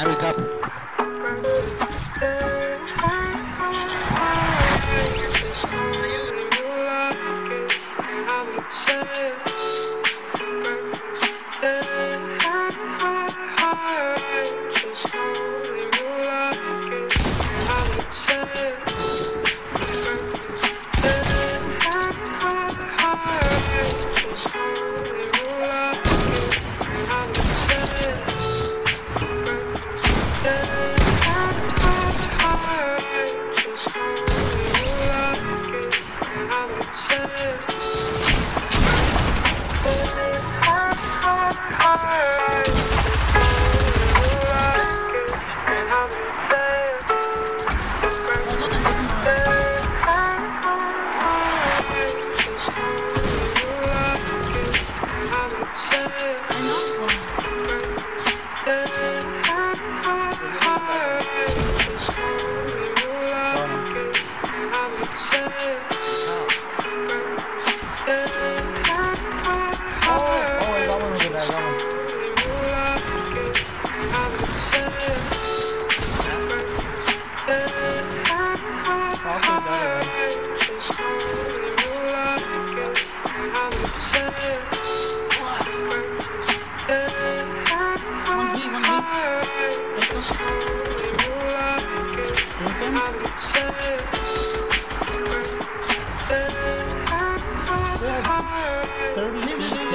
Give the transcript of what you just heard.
Now we. Oh, you want to? Let's go.